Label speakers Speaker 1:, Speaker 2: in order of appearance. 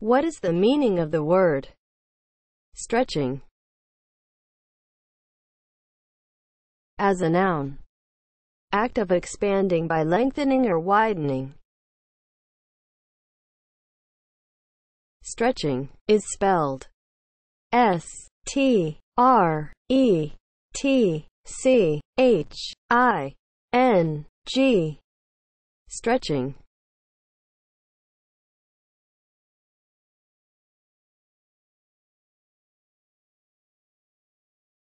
Speaker 1: What is the meaning of the word stretching as a noun? Act of expanding by lengthening or widening. Stretching is spelled S T R E T C H I N G. Stretching